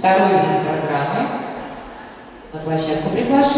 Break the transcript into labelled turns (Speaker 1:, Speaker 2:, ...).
Speaker 1: второй программы на площадку приглашаем.